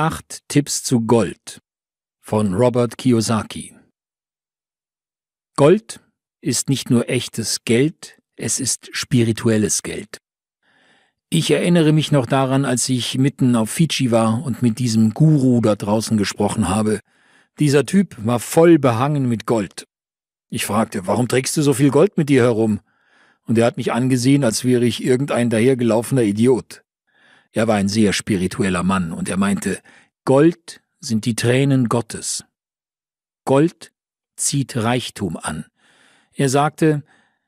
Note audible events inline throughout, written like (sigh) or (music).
Acht Tipps zu Gold von Robert Kiyosaki. Gold ist nicht nur echtes Geld, es ist spirituelles Geld. Ich erinnere mich noch daran, als ich mitten auf Fidschi war und mit diesem Guru da draußen gesprochen habe. Dieser Typ war voll behangen mit Gold. Ich fragte, warum trägst du so viel Gold mit dir herum? Und er hat mich angesehen, als wäre ich irgendein dahergelaufener Idiot. Er war ein sehr spiritueller Mann und er meinte, Gold sind die Tränen Gottes. Gold zieht Reichtum an. Er sagte,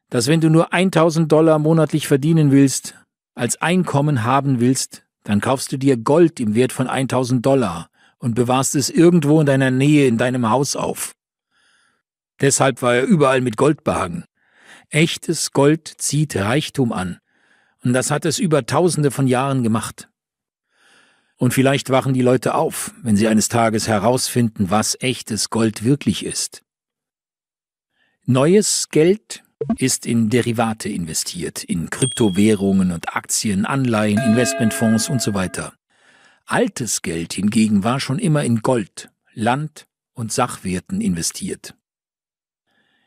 dass wenn du nur 1000 Dollar monatlich verdienen willst, als Einkommen haben willst, dann kaufst du dir Gold im Wert von 1000 Dollar und bewahrst es irgendwo in deiner Nähe in deinem Haus auf. Deshalb war er überall mit Gold behangen. Echtes Gold zieht Reichtum an. Und das hat es über tausende von Jahren gemacht. Und vielleicht wachen die Leute auf, wenn sie eines Tages herausfinden, was echtes Gold wirklich ist. Neues Geld ist in Derivate investiert, in Kryptowährungen und Aktien, Anleihen, Investmentfonds und so weiter. Altes Geld hingegen war schon immer in Gold, Land und Sachwerten investiert.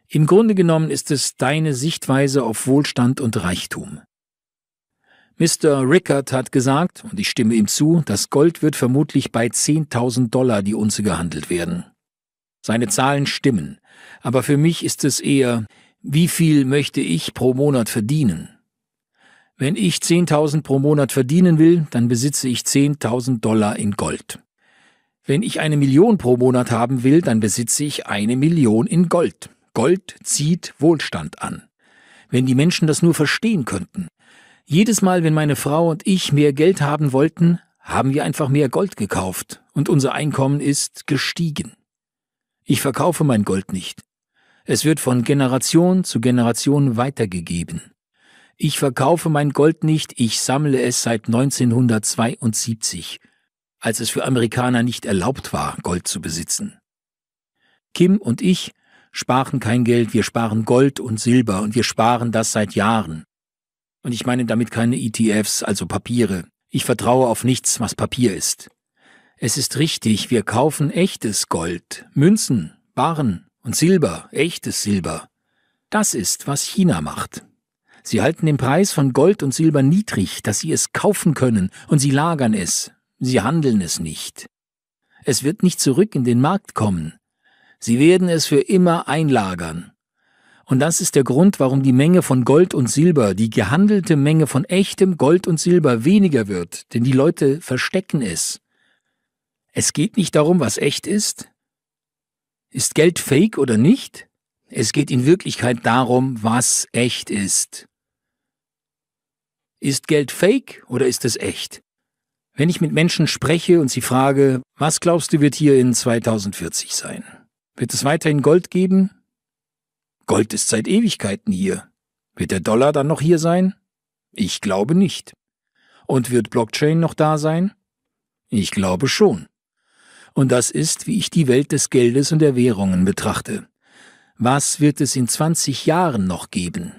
Im Grunde genommen ist es deine Sichtweise auf Wohlstand und Reichtum. Mr. Rickard hat gesagt, und ich stimme ihm zu, das Gold wird vermutlich bei 10.000 Dollar die Unze gehandelt werden. Seine Zahlen stimmen, aber für mich ist es eher, wie viel möchte ich pro Monat verdienen? Wenn ich 10.000 pro Monat verdienen will, dann besitze ich 10.000 Dollar in Gold. Wenn ich eine Million pro Monat haben will, dann besitze ich eine Million in Gold. Gold zieht Wohlstand an. Wenn die Menschen das nur verstehen könnten. Jedes Mal, wenn meine Frau und ich mehr Geld haben wollten, haben wir einfach mehr Gold gekauft und unser Einkommen ist gestiegen. Ich verkaufe mein Gold nicht. Es wird von Generation zu Generation weitergegeben. Ich verkaufe mein Gold nicht, ich sammle es seit 1972, als es für Amerikaner nicht erlaubt war, Gold zu besitzen. Kim und ich sparen kein Geld, wir sparen Gold und Silber und wir sparen das seit Jahren. Und ich meine damit keine ETFs, also Papiere. Ich vertraue auf nichts, was Papier ist. Es ist richtig, wir kaufen echtes Gold, Münzen, Barren, und Silber, echtes Silber. Das ist, was China macht. Sie halten den Preis von Gold und Silber niedrig, dass sie es kaufen können, und sie lagern es. Sie handeln es nicht. Es wird nicht zurück in den Markt kommen. Sie werden es für immer einlagern. Und das ist der Grund, warum die Menge von Gold und Silber, die gehandelte Menge von echtem Gold und Silber weniger wird, denn die Leute verstecken es. Es geht nicht darum, was echt ist, ist Geld fake oder nicht? Es geht in Wirklichkeit darum, was echt ist. Ist Geld fake oder ist es echt? Wenn ich mit Menschen spreche und sie frage, was glaubst du wird hier in 2040 sein? Wird es weiterhin Gold geben? Gold ist seit Ewigkeiten hier. Wird der Dollar dann noch hier sein? Ich glaube nicht. Und wird Blockchain noch da sein? Ich glaube schon. Und das ist, wie ich die Welt des Geldes und der Währungen betrachte. Was wird es in 20 Jahren noch geben?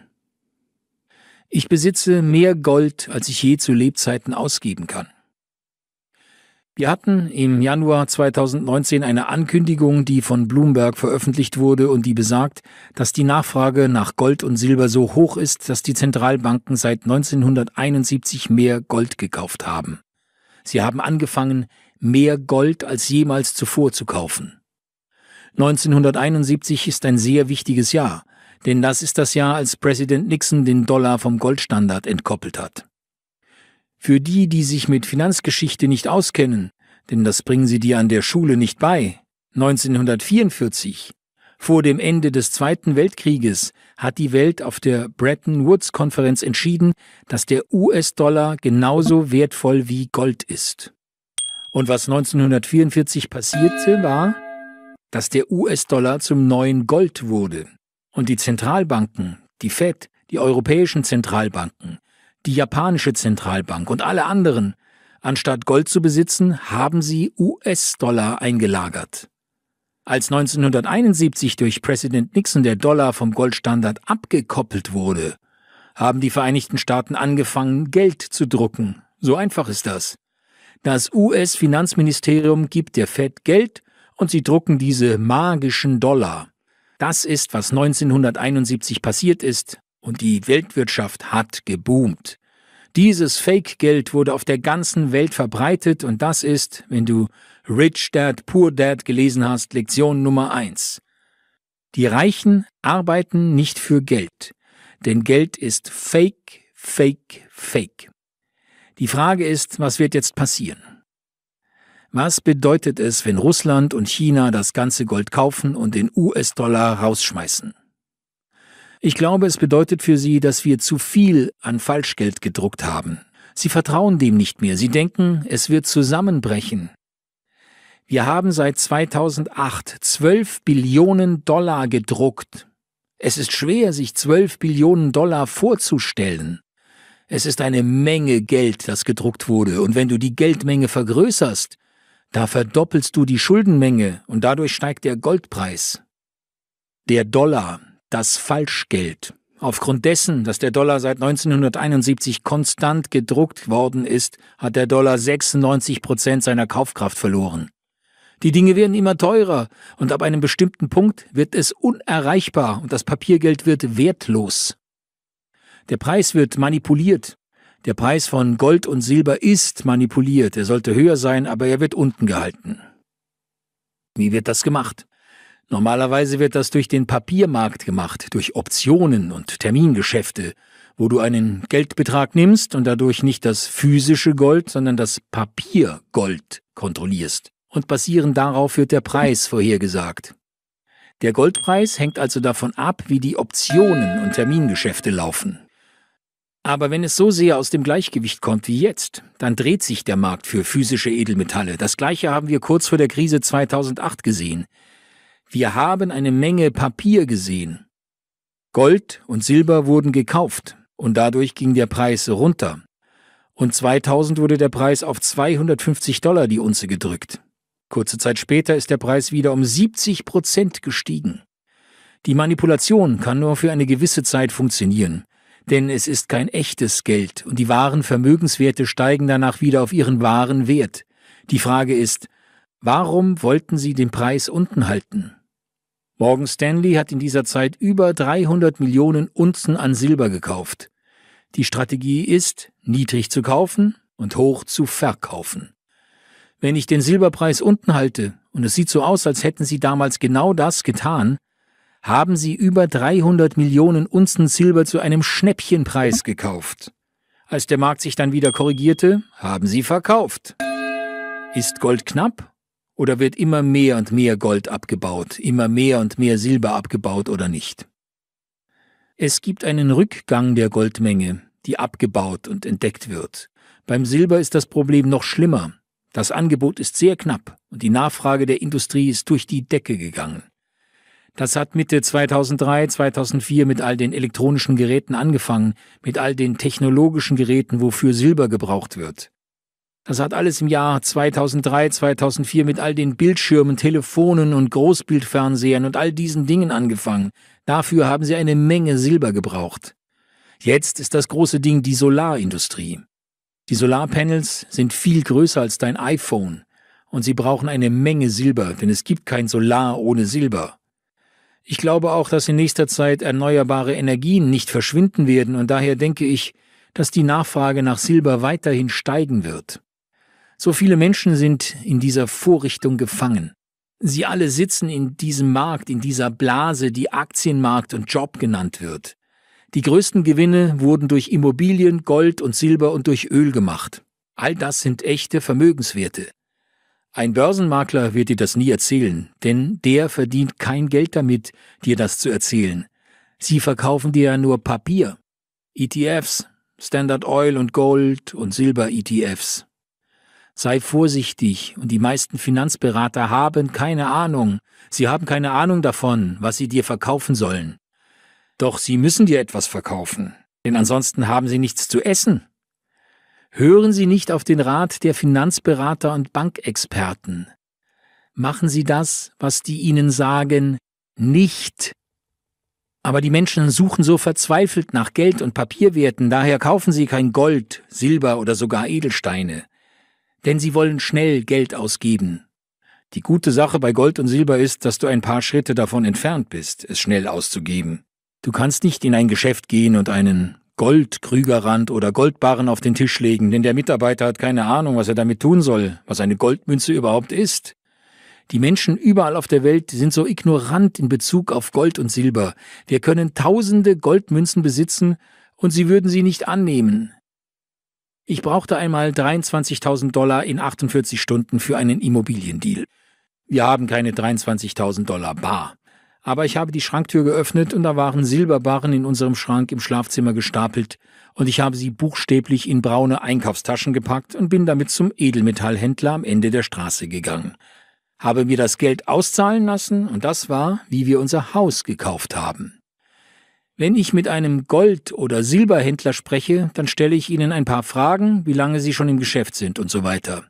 Ich besitze mehr Gold, als ich je zu Lebzeiten ausgeben kann. Wir hatten im Januar 2019 eine Ankündigung, die von Bloomberg veröffentlicht wurde und die besagt, dass die Nachfrage nach Gold und Silber so hoch ist, dass die Zentralbanken seit 1971 mehr Gold gekauft haben. Sie haben angefangen, mehr Gold als jemals zuvor zu kaufen. 1971 ist ein sehr wichtiges Jahr, denn das ist das Jahr, als Präsident Nixon den Dollar vom Goldstandard entkoppelt hat. Für die, die sich mit Finanzgeschichte nicht auskennen, denn das bringen sie dir an der Schule nicht bei, 1944, vor dem Ende des Zweiten Weltkrieges, hat die Welt auf der Bretton Woods Konferenz entschieden, dass der US-Dollar genauso wertvoll wie Gold ist. Und was 1944 passierte, war, dass der US-Dollar zum neuen Gold wurde. Und die Zentralbanken, die Fed, die europäischen Zentralbanken, die japanische Zentralbank und alle anderen, anstatt Gold zu besitzen, haben sie US-Dollar eingelagert. Als 1971 durch Präsident Nixon der Dollar vom Goldstandard abgekoppelt wurde, haben die Vereinigten Staaten angefangen, Geld zu drucken. So einfach ist das. Das US-Finanzministerium gibt der Fed Geld und sie drucken diese magischen Dollar. Das ist, was 1971 passiert ist und die Weltwirtschaft hat geboomt. Dieses Fake-Geld wurde auf der ganzen Welt verbreitet und das ist, wenn du Rich Dad, Poor Dad gelesen hast, Lektion Nummer eins. Die Reichen arbeiten nicht für Geld, denn Geld ist Fake, Fake, Fake. Die Frage ist, was wird jetzt passieren? Was bedeutet es, wenn Russland und China das ganze Gold kaufen und den US-Dollar rausschmeißen? Ich glaube, es bedeutet für sie, dass wir zu viel an Falschgeld gedruckt haben. Sie vertrauen dem nicht mehr. Sie denken, es wird zusammenbrechen. Wir haben seit 2008 12 Billionen Dollar gedruckt. Es ist schwer, sich 12 Billionen Dollar vorzustellen. Es ist eine Menge Geld, das gedruckt wurde, und wenn du die Geldmenge vergrößerst, da verdoppelst du die Schuldenmenge und dadurch steigt der Goldpreis. Der Dollar, das Falschgeld. Aufgrund dessen, dass der Dollar seit 1971 konstant gedruckt worden ist, hat der Dollar 96 Prozent seiner Kaufkraft verloren. Die Dinge werden immer teurer und ab einem bestimmten Punkt wird es unerreichbar und das Papiergeld wird wertlos. Der Preis wird manipuliert der Preis von Gold und Silber ist manipuliert, er sollte höher sein, aber er wird unten gehalten. Wie wird das gemacht? Normalerweise wird das durch den Papiermarkt gemacht, durch Optionen und Termingeschäfte, wo du einen Geldbetrag nimmst und dadurch nicht das physische Gold, sondern das Papiergold kontrollierst. Und basierend darauf wird der Preis vorhergesagt. Der Goldpreis hängt also davon ab, wie die Optionen und Termingeschäfte laufen. Aber wenn es so sehr aus dem Gleichgewicht kommt wie jetzt, dann dreht sich der Markt für physische Edelmetalle. Das gleiche haben wir kurz vor der Krise 2008 gesehen. Wir haben eine Menge Papier gesehen. Gold und Silber wurden gekauft und dadurch ging der Preis runter. Und 2000 wurde der Preis auf 250 Dollar die Unze gedrückt. Kurze Zeit später ist der Preis wieder um 70 Prozent gestiegen. Die Manipulation kann nur für eine gewisse Zeit funktionieren denn es ist kein echtes Geld und die wahren Vermögenswerte steigen danach wieder auf ihren wahren Wert. Die Frage ist, warum wollten sie den Preis unten halten? Morgan Stanley hat in dieser Zeit über 300 Millionen Unzen an Silber gekauft. Die Strategie ist, niedrig zu kaufen und hoch zu verkaufen. Wenn ich den Silberpreis unten halte, und es sieht so aus, als hätten sie damals genau das getan, haben sie über 300 Millionen Unzen Silber zu einem Schnäppchenpreis gekauft. Als der Markt sich dann wieder korrigierte, haben sie verkauft. Ist Gold knapp? Oder wird immer mehr und mehr Gold abgebaut, immer mehr und mehr Silber abgebaut oder nicht? Es gibt einen Rückgang der Goldmenge, die abgebaut und entdeckt wird. Beim Silber ist das Problem noch schlimmer. Das Angebot ist sehr knapp und die Nachfrage der Industrie ist durch die Decke gegangen. Das hat Mitte 2003, 2004 mit all den elektronischen Geräten angefangen, mit all den technologischen Geräten, wofür Silber gebraucht wird. Das hat alles im Jahr 2003, 2004 mit all den Bildschirmen, Telefonen und Großbildfernsehern und all diesen Dingen angefangen. Dafür haben sie eine Menge Silber gebraucht. Jetzt ist das große Ding die Solarindustrie. Die Solarpanels sind viel größer als dein iPhone und sie brauchen eine Menge Silber, denn es gibt kein Solar ohne Silber. Ich glaube auch, dass in nächster Zeit erneuerbare Energien nicht verschwinden werden und daher denke ich, dass die Nachfrage nach Silber weiterhin steigen wird. So viele Menschen sind in dieser Vorrichtung gefangen. Sie alle sitzen in diesem Markt, in dieser Blase, die Aktienmarkt und Job genannt wird. Die größten Gewinne wurden durch Immobilien, Gold und Silber und durch Öl gemacht. All das sind echte Vermögenswerte. Ein Börsenmakler wird dir das nie erzählen, denn der verdient kein Geld damit, dir das zu erzählen. Sie verkaufen dir ja nur Papier. ETFs, Standard Oil und Gold und Silber ETFs. Sei vorsichtig, und die meisten Finanzberater haben keine Ahnung. Sie haben keine Ahnung davon, was sie dir verkaufen sollen. Doch sie müssen dir etwas verkaufen, denn ansonsten haben sie nichts zu essen. Hören Sie nicht auf den Rat der Finanzberater und Bankexperten. Machen Sie das, was die Ihnen sagen, nicht. Aber die Menschen suchen so verzweifelt nach Geld und Papierwerten, daher kaufen sie kein Gold, Silber oder sogar Edelsteine. Denn sie wollen schnell Geld ausgeben. Die gute Sache bei Gold und Silber ist, dass du ein paar Schritte davon entfernt bist, es schnell auszugeben. Du kannst nicht in ein Geschäft gehen und einen Goldkrügerrand oder Goldbarren auf den Tisch legen, denn der Mitarbeiter hat keine Ahnung, was er damit tun soll, was eine Goldmünze überhaupt ist. Die Menschen überall auf der Welt sind so ignorant in Bezug auf Gold und Silber. Wir können tausende Goldmünzen besitzen und sie würden sie nicht annehmen. Ich brauchte einmal 23.000 Dollar in 48 Stunden für einen Immobiliendeal. Wir haben keine 23.000 Dollar bar. Aber ich habe die Schranktür geöffnet und da waren Silberbarren in unserem Schrank im Schlafzimmer gestapelt und ich habe sie buchstäblich in braune Einkaufstaschen gepackt und bin damit zum Edelmetallhändler am Ende der Straße gegangen. Habe mir das Geld auszahlen lassen und das war, wie wir unser Haus gekauft haben. Wenn ich mit einem Gold- oder Silberhändler spreche, dann stelle ich ihnen ein paar Fragen, wie lange sie schon im Geschäft sind und so weiter.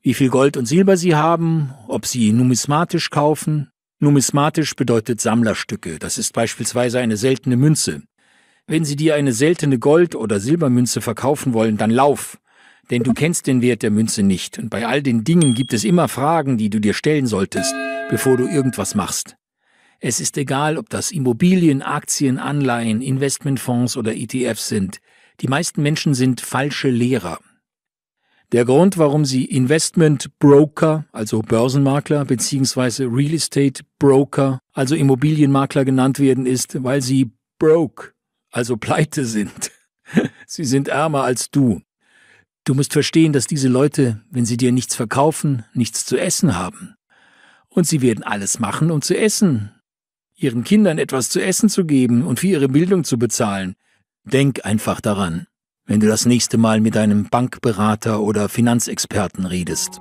Wie viel Gold und Silber sie haben, ob sie numismatisch kaufen. Numismatisch bedeutet Sammlerstücke, das ist beispielsweise eine seltene Münze. Wenn sie dir eine seltene Gold- oder Silbermünze verkaufen wollen, dann lauf, denn du kennst den Wert der Münze nicht, und bei all den Dingen gibt es immer Fragen, die du dir stellen solltest, bevor du irgendwas machst. Es ist egal, ob das Immobilien, Aktien, Anleihen, Investmentfonds oder ETFs sind. Die meisten Menschen sind falsche Lehrer. Der Grund, warum sie Investment Broker, also Börsenmakler, beziehungsweise Real Estate Broker, also Immobilienmakler genannt werden, ist, weil sie broke, also pleite sind. (laughs) sie sind ärmer als du. Du musst verstehen, dass diese Leute, wenn sie dir nichts verkaufen, nichts zu essen haben. Und sie werden alles machen, um zu essen, ihren Kindern etwas zu essen zu geben und für ihre Bildung zu bezahlen. Denk einfach daran, wenn du das nächste Mal mit einem Bankberater oder Finanzexperten redest.